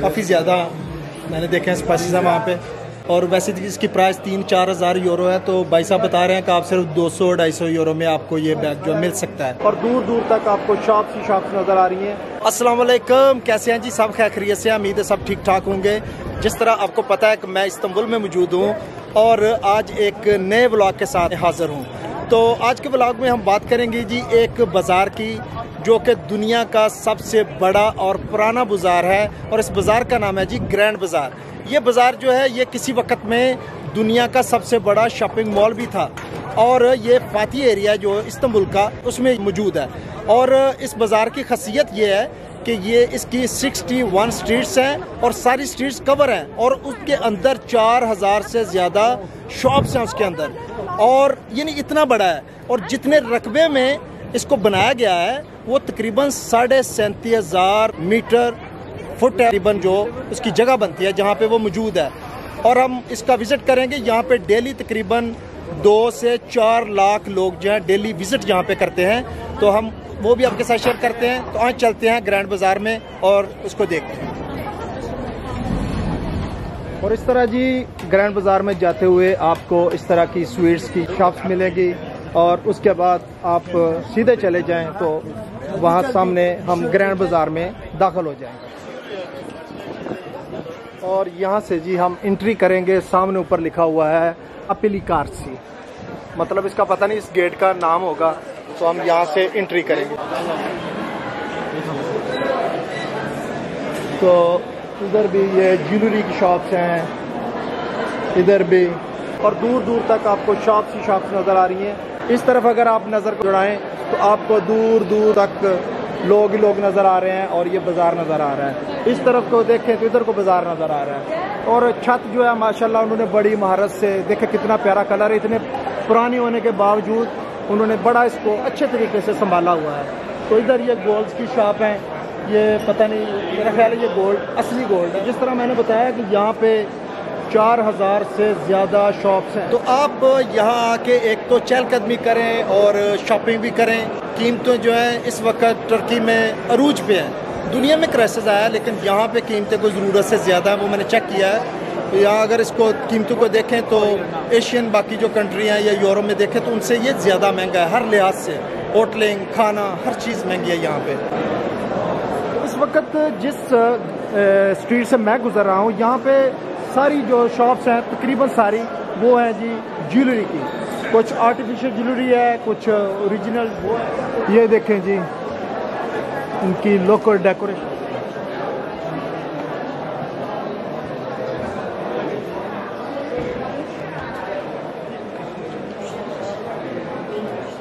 काफ़ी ज़्यादा मैंने देखे हैं स्पाइसिस हैं वहाँ पे। और वैसे तो इसकी प्राइस तीन चार हज़ार यूरो है तो भाई साहब बता रहे हैं कि आप सिर्फ़ दो सौ ढाई सौ यूरो में आपको ये बैग जो मिल सकता है। और दूर दूर तक आपको शॉप ही शॉप्स नज़र आ रही हैं। अस्सलाम वालेकुम कैसे हैं जी? सब खैर खैरियत से उम्मीद है सब ठीक ठाक होंगे। जिस तरह आपको पता है कि मैं इस्तंबुल में मौजूद हूँ और आज एक नए ब्लॉग के साथ हाजिर हूँ। तो आज के ब्लॉग में हम बात करेंगे जी एक बाज़ार की, जो कि दुनिया का सबसे बड़ा और पुराना बाज़ार है, और इस बाज़ार का नाम है जी ग्रैंड बाज़ार ये बाज़ार जो है, ये किसी वक्त में दुनिया का सबसे बड़ा शॉपिंग मॉल भी था, और ये फाती एरिया जो इस्तंबुल का, उसमें मौजूद है। और इस बाज़ार की खासियत ये है कि ये इसकी 61 स्ट्रीट्स हैं, और सारी स्ट्रीट्स कवर हैं, और उसके अंदर 4000 से ज़्यादा शॉप्स हैं उसके अंदर। और यानी इतना बड़ा है। और जितने रकबे में इसको बनाया गया है, वो तकरीबन साढ़े सैंतीस हज़ार मीटर फुट तकरीबन जो उसकी जगह बनती है, जहाँ पे वो मौजूद है। और हम इसका विज़िट करेंगे। यहाँ पे डेली तकरीबन दो से चार लाख लोग जो हैं डेली विज़िट यहाँ पे करते हैं। तो हम वो भी आपके साथ शेयर करते हैं। तो आज चलते हैं ग्रैंड बाज़ार में और उसको देखते हैं। और इस तरह जी ग्रैंड बाज़ार में जाते हुए आपको इस तरह की स्वीट्स की शॉप्स मिलेगी और उसके बाद आप सीधे चले जाएँ तो वहाँ सामने हम ग्रैंड बाज़ार में दाखिल हो जाएँगे। और यहाँ से जी हम एंट्री करेंगे, सामने ऊपर लिखा हुआ है अपिली कारसी। मतलब इसका पता नहीं इस गेट का नाम होगा तो हम यहाँ से एंट्री करेंगे। तो इधर भी ये ज्वेलरी की शॉप्स हैं, इधर भी। और दूर दूर तक आपको शॉप्स ही शॉप्स नज़र आ रही हैं। इस तरफ़ अगर आप नज़र को जुड़ाएँ तो आपको दूर दूर तक लोग ही लोग नज़र आ रहे हैं और ये बाज़ार नज़र आ रहा है। इस तरफ़ को देखें तो इधर को बाज़ार नज़र आ रहा है। और छत जो है, माशाल्लाह उन्होंने बड़ी महारत से, देखे कितना प्यारा कलर है, इतने पुरानी होने के बावजूद उन्होंने बड़ा इसको अच्छे तरीके से संभाला हुआ है। तो इधर ये गोल्स की शॉप है ये पता नहीं, मेरा ख्याल है ये गोल्ड असली गोल्ड है। जिस तरह मैंने बताया कि यहाँ पे चार हज़ार से ज़्यादा शॉप्स हैं। तो आप यहाँ आके एक तो चहलकदमी करें और शॉपिंग भी करें। कीमतें जो हैं, इस वक्त टर्की में अरूज पे हैं। दुनिया में क्राइसिस आया, लेकिन यहाँ पे कीमतें कोई ज़रूरत से ज़्यादा है, वो मैंने चेक किया है। तो यहाँ अगर इसको, कीमतों को देखें तो एशियन बाकी जो कंट्री हैं या यूरोप में देखें तो उनसे ये ज़्यादा महँगा है। हर लिहाज से होटलिंग खाना, हर चीज़ महँगी है यहाँ पे। वक्त जिस स्ट्रीट से मैं गुजर रहा हूँ, यहाँ पे सारी जो शॉप्स हैं, तकरीबन सारी, वो हैं जी ज्वेलरी की। कुछ आर्टिफिशियल ज्वेलरी है, कुछ ओरिजिनल वो है ये देखें जी, उनकी लोकल डेकोरेशन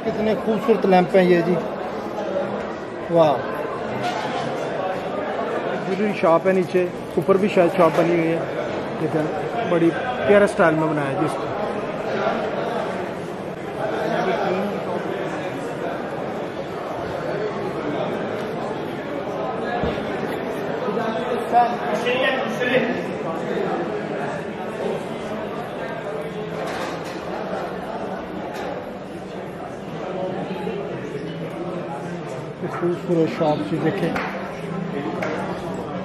कितने खूबसूरत लैंप हैं ये जी। वाह। ज्वेलरी शॉप है नीचे। ऊपर भी शायद शॉप बनी हुई है। लेकिन बड़ी प्यारा स्टाइल में बनाया जी इसको। खूबसूरत शॉप से देखें।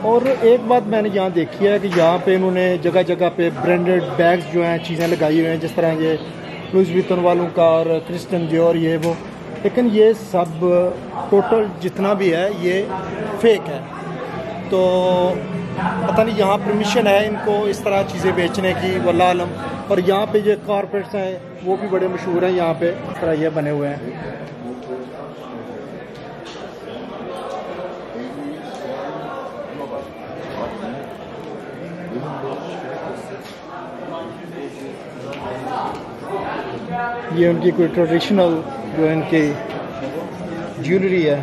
और एक बात मैंने यहाँ देखी है कि यहाँ पे इन्होंने जगह जगह पे ब्रांडेड बैग्स जो हैं, चीज़ें लगाई हुई हैं, जिस तरह ये लुइस वितन वालों का और क्रिस्टन जो और ये वो। लेकिन ये सब टोटल जितना भी है, ये फेक है। तो पता नहीं यहाँ परमिशन है इनको इस तरह चीज़ें बेचने की वल्ला आलम। और यहाँ पे ये कारपेट्स हैं, वो भी बड़े मशहूर हैं, यहाँ पे इस तरह ये बने हुए हैं। ये उनकी कोई ट्रेडिशनल जो इनकी ज्वेलरी है।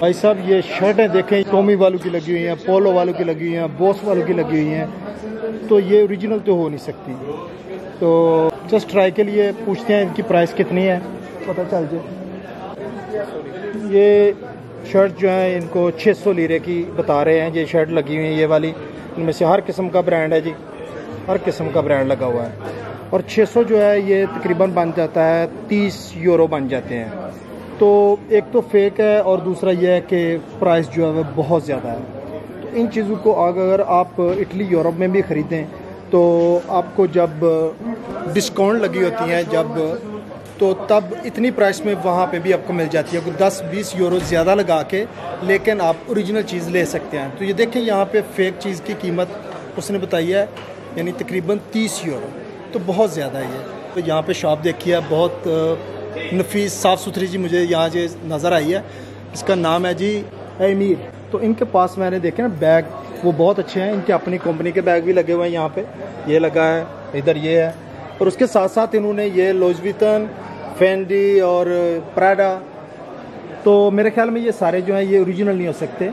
भाई साहब, ये शर्टें देखें, टोमी वालों की लगी हुई हैं, पोलो वालों की लगी हुई हैं, बॉस वालों की लगी हुई हैं। तो ये ओरिजिनल तो हो नहीं सकती। तो जस्ट ट्राई के लिए पूछते हैं इनकी प्राइस कितनी है। पता चल जाए। ये शर्ट जो है, इनको 600 लीरे की बता रहे हैं, ये शर्ट लगी हुई है, ये वाली। इनमें से हर किस्म का ब्रांड है जी। हर किस्म का ब्रांड लगा हुआ है। और 600 जो है ये तकरीबन बन जाता है 30 यूरो बन जाते हैं। तो एक तो फेक है और दूसरा ये है कि प्राइस जो है वह बहुत ज़्यादा है। तो इन चीज़ों को अगर आप इटली, यूरोप में भी ख़रीदें तो आपको जब डिस्काउंट लगी होती हैं जब तो तब इतनी प्राइस में वहाँ पे भी आपको मिल जाती है। दस, बीस यूरो ज़्यादा लगा के, लेकिन आप ओरिजिनल चीज़ ले सकते हैं। तो ये देखें, यहाँ पे फेक चीज़ की कीमत उसने बताई है, यानी तकरीबन तीस यूरो। तो बहुत ज़्यादा ही है तो यहाँ पे शॉप देखी है बहुत नफीस साफ़ सुथरी जी मुझे यहाँ से नज़र आई है। इसका नाम है जी अमीर। तो इनके पास मैंने देखे ना बैग, वो बहुत अच्छे हैं। इनके अपनी कंपनी के बैग भी लगे हुए हैं यहाँ पे। ये लगा है, इधर ये है। और उसके साथ साथ इन्होंने ये लोजवितन फेंडी और प्राडा तो मेरे ख्याल में ये सारे जो हैं, ये ओरिजिनल नहीं हो सकते।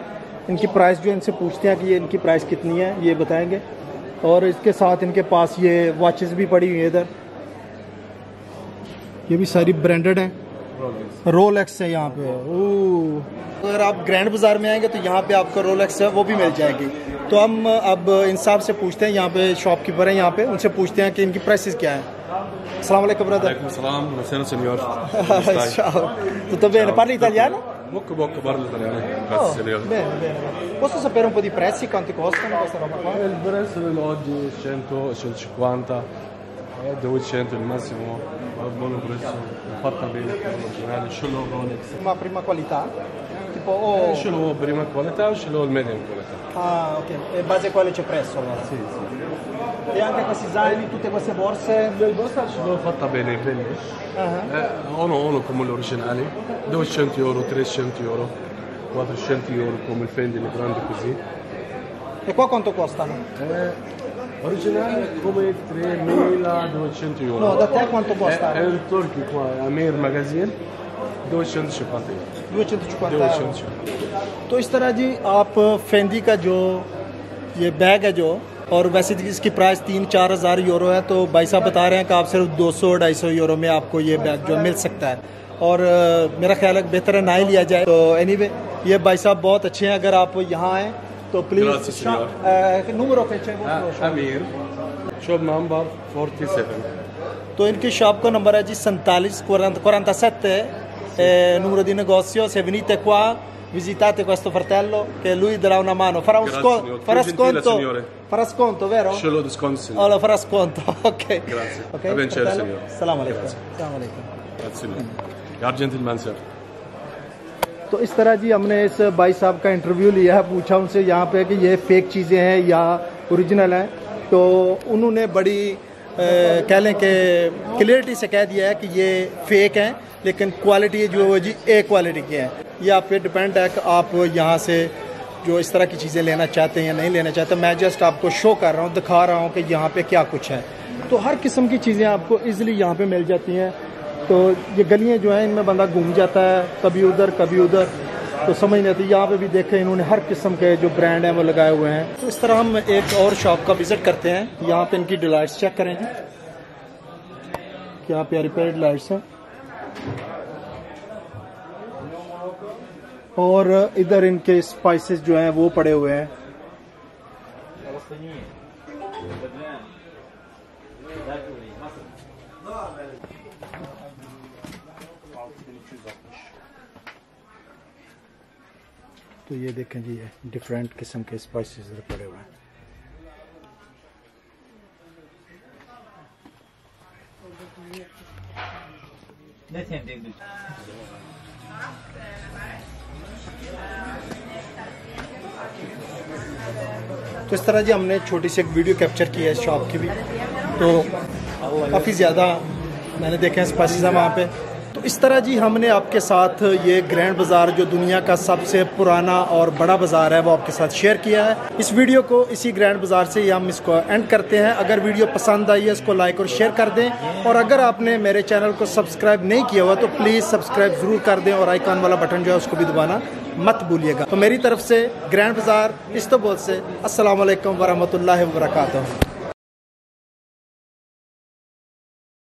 इनकी प्राइस जो इनसे पूछते हैं कि ये इनकी प्राइस कितनी है, ये बताएँगे। और इसके साथ इनके पास ये वॉचेस भी पड़ी हुई है इधर। ये भी सारी ब्रांडेड हैं। रोल एक्स है यहाँ पे। अगर आप ग्रैंड बाज़ार में आएँगे तो यहाँ पे आपको रोल एक्स है वो भी मिल जाएगी। तो हम अब इंसाफ से पूछते हैं यहाँ पे शॉपकीपर हैं यहाँ पे उनसे पूछते हैं कि इनकी प्राइसेस क्या है। Assalamu alaikum brother. Alaikum salam, buonasera signor. Ciao. Bocco bocco parlo italiano. Grazie Oh, bene, bene. Posso sapere un po' di prezzi, quanti costano questa roba qua? Il prezzo dell'oggi 100, 150, eh, 200 il massimo, ma buon prezzo, fatta bene, originale, ce l'ho Rolex. Ma prima qualità? Tipo, Eh, oh, Ce l'ho prima qualità, ce l'ho il medium qualità. ah, ok. E base a quale c'è prezzo allora? Sì, sì. E anche questi zaini, tutte queste borse? Il borsa ce l'ho fatta bene, bene. Ah, Eh, uno, uno come l'originale, 200 euro, 300 euro, 400 euro come il Fendi, le grandi così. E qua quanto costano? Eh, originale come 3200 euro. No, da te quanto Eh, costa? è il turchi qua, Amir Magazine, 250 euro. 250 euro 250 तो इस तरह जी आप Fendi का जो ये bag है जो और वैसे तो इसकी प्राइस तीन चार हज़ार यूरो है तो भाई साहब बता रहे हैं कि आप सिर्फ़ दो सौ ढाई सौ यूरो में आपको ये बैग जो मिल सकता है। और मेरा ख्याल है बेहतर है ना ही लिया जाए। तो एनीवे ये भाई साहब बहुत अच्छे हैं अगर आप यहाँ आएँ तो please vostro? Amir, shop number 47. तो इनकी शॉप का नंबर है जी सैंतालीस numero di negozio se venite qua visitate questo fratello che lui darà una mano farà un Grazie, sconto signor. farà Più gentile, sconto signore. farà sconto vero? Ce l'ho disconto, Oh, signore. lo farà sconto ok Grazie. ok Va bene, fratello? signore. Salam alaikum Grazie. Salam alaikum Grazie mille. Your gentleman, sir. तो इस तरह जी हमने इस भाई साहब का interview लिया है पूछा उनसे यहाँ पे कि ये फेक चीज़ें हैं या ओरिजिनल हैं तो उन्होंने बड़ी अ, कह लें कि क्लियरिटी से कह दिया है कि ये फेक हैं लेकिन क्वालिटी जो है वो जी ए क्वालिटी की है ये आप पे डिपेंड है कि आप यहाँ से जो इस तरह की चीज़ें लेना चाहते हैं या नहीं लेना चाहते, मैं जस्ट आपको शो कर रहा हूँ, दिखा रहा हूँ कि यहाँ पे क्या कुछ है। तो हर किस्म की चीज़ें आपको इजीली यहाँ पे मिल जाती हैं। तो ये गलियाँ जो हैं, इनमें बंदा घूम जाता है, कभी उधर कभी उधर। तो समझ नहीं आती, यहाँ पे भी देखे, इन्होंने हर किस्म के जो ब्रांड हैं, वो लगाए हुए हैं। तो इस तरह हम एक और शॉप का विज़िट करते हैं। यहाँ पे इनकी डिलाइट्स चेक करें क्या प्यारी प्यारी डिलाइट्स हैं। और इधर इनके स्पाइसेस जो हैं, वो पड़े हुए हैं। तो ये देखें जी डिफरेंट किस्म के स्पाइसेस इधर पड़े हुए हैं। तो इस तरह जी हमने छोटी सी एक वीडियो कैप्चर की है शॉप की भी। तो काफ़ी ज़्यादा मैंने देखे हैं स्पाइसेस हैं वहाँ पे। तो इस तरह जी हमने आपके साथ ये ग्रैंड बाज़ार जो दुनिया का सबसे पुराना और बड़ा बाज़ार है वो आपके साथ शेयर किया है। इस वीडियो को इसी ग्रैंड बाज़ार से ही हम इसको एंड करते हैं। अगर वीडियो पसंद आई है, इसको लाइक और शेयर कर दें। और अगर आपने मेरे चैनल को सब्सक्राइब नहीं किया हुआ तो प्लीज़ सब्सक्राइब ज़रूर कर दें और आइकॉन वाला बटन जो है, उसको भी दबाना मत भूलिएगा। तो मेरी तरफ़ से ग्रैंड बाज़ार इस्तबोल से अस्सलाम वालेकुम वरहमतुल्लाहि वबरकातुहू